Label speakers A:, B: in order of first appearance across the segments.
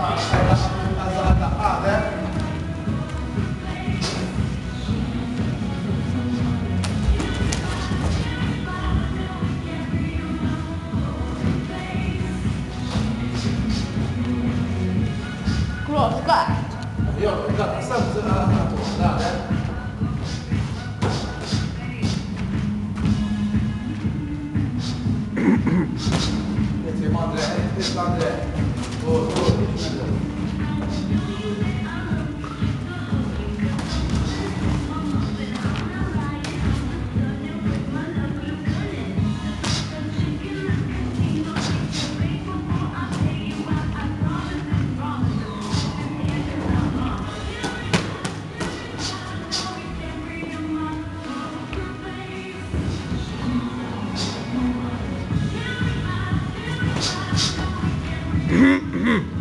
A: basta la alzata ad eh?
B: cross back
A: io ho dato stanza la tua date André, eh, André, oh, oh.
B: Mm-hmm.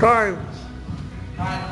C: Times. Times.